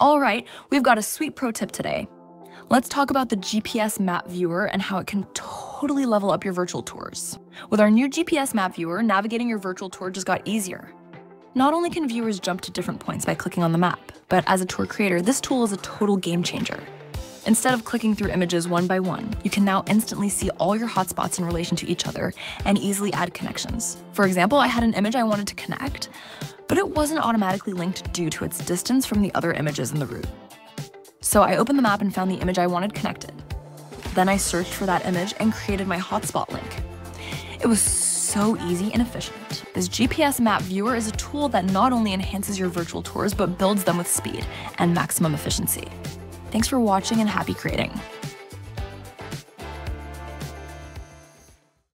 All right, we've got a sweet pro tip today. Let's talk about the GPS map viewer and how it can totally level up your virtual tours. With our new GPS map viewer, navigating your virtual tour just got easier. Not only can viewers jump to different points by clicking on the map, but as a tour creator, this tool is a total game changer. Instead of clicking through images one by one, you can now instantly see all your hotspots in relation to each other and easily add connections. For example, I had an image I wanted to connect, but it wasn't automatically linked due to its distance from the other images in the route. So I opened the map and found the image I wanted connected. Then I searched for that image and created my hotspot link. It was so easy and efficient. This GPS map viewer is a tool that not only enhances your virtual tours, but builds them with speed and maximum efficiency. Thanks for watching and happy creating.